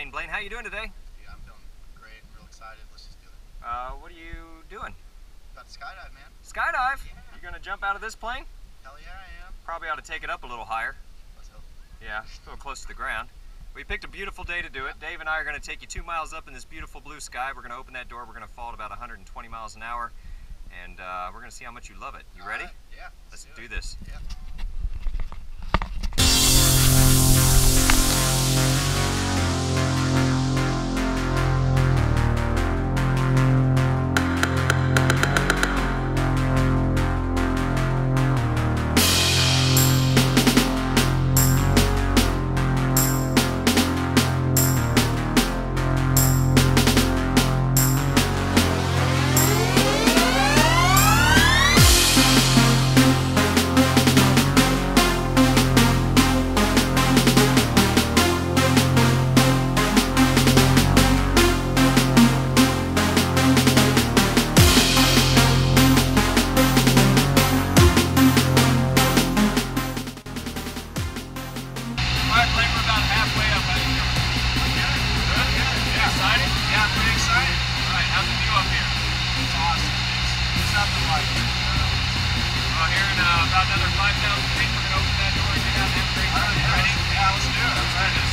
Blaine. Blaine, how you doing today? Yeah, I'm doing great. I'm Real excited. Let's just do it. Uh, what are you doing? About to skydive, man. Skydive? Yeah. You gonna jump out of this plane? Hell yeah, I am. Probably ought to take it up a little higher. Let's hope. Yeah, a little close to the ground. We picked a beautiful day to do it. Dave and I are going to take you two miles up in this beautiful blue sky. We're going to open that door. We're going to fall at about 120 miles an hour, and uh, we're going to see how much you love it. You All ready? right, Yeah. Let's do do this. Yeah. Yeah, I'm pretty excited. All right, how's the view up here? It's awesome. It's, it's nothing like it. Well, here in uh, about another 5,000 feet, we're going to open that door and get out and have a great time. right, ready? Yeah, let's do it. I'm ready.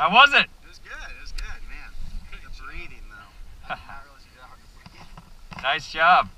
How was it? It was good. It was good, man. The breathing, though. I did not realize you did hard to breathe. Nice job.